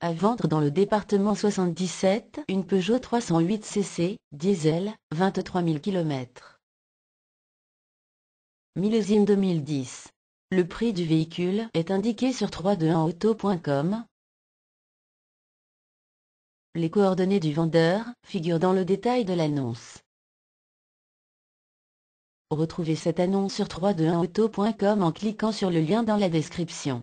À vendre dans le département 77, une Peugeot 308 cc, diesel, 23 000 km. Millésime 2010. Le prix du véhicule est indiqué sur 321auto.com. Les coordonnées du vendeur figurent dans le détail de l'annonce. Retrouvez cette annonce sur 321auto.com en cliquant sur le lien dans la description.